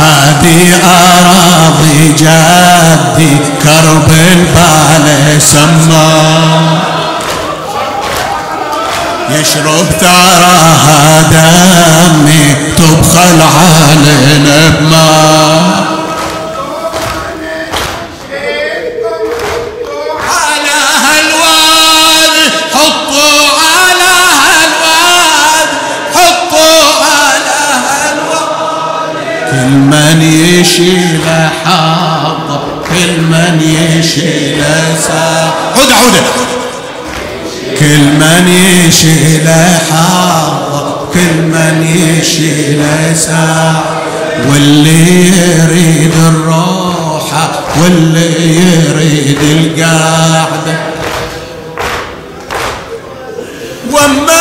هذه أراضي جدي كرب البال سما. يشرب ثراها كلمن يشيل حاطة كلمن يشيل ساعة عودة عودة. كلمن يشيل حاطة كلمن يشيل ساعة واللي يريد الروحة واللي يريد القعدة وما